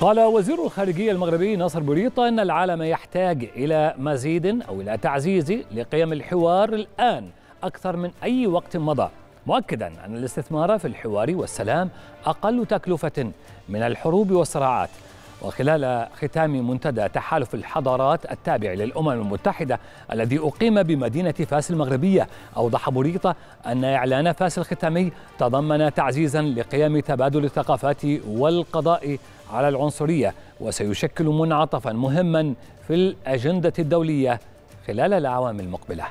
قال وزير الخارجية المغربي ناصر بوريطة أن العالم يحتاج إلى مزيد أو إلى تعزيز لقيم الحوار الآن أكثر من أي وقت مضى مؤكدا أن الاستثمار في الحوار والسلام أقل تكلفة من الحروب والصراعات. وخلال ختام منتدى تحالف الحضارات التابع للأمم المتحدة الذي أقيم بمدينة فاس المغربية أوضح بوريطة أن إعلان فاس الختامي تضمن تعزيزا لقيم تبادل الثقافات والقضاء على العنصرية وسيشكل منعطفا مهما في الأجندة الدولية خلال الأعوام المقبلة.